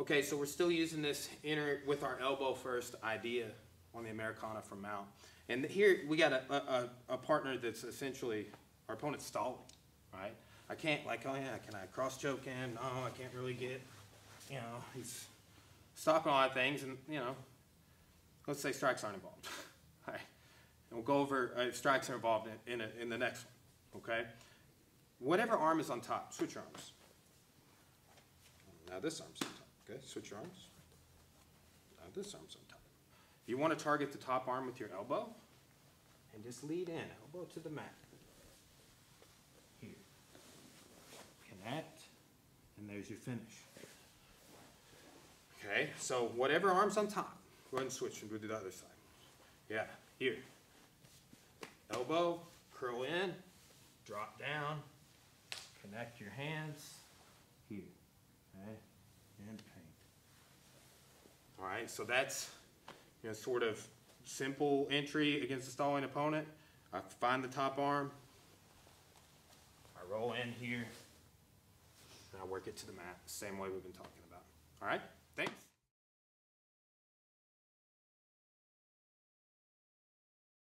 Okay, so we're still using this inner with our elbow first idea on the Americana from Mount. And here we got a, a, a partner that's essentially our opponent's stalling, right? I can't like, oh yeah, can I cross choke him? No, I can't really get, you know, he's stopping a lot of things and, you know, let's say strikes aren't involved. Right. And we'll go over uh, strikes are involved in, in, a, in the next one, okay? Whatever arm is on top, switch arms. Now this arm's on top, okay? Switch your arms. Now uh, this arm's on top. You want to target the top arm with your elbow and just lead in, elbow to the mat. Here. Connect, and there's your finish. Okay, so whatever arm's on top, go ahead and switch and do the other side. Yeah, here. Elbow, curl in, drop down, connect your hands, here, okay, and paint. All right, so that's, you know, sort of simple entry against a stalling opponent. I find the top arm, I roll in here, and I work it to the mat, same way we've been talking about. All right?